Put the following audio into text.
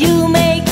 you make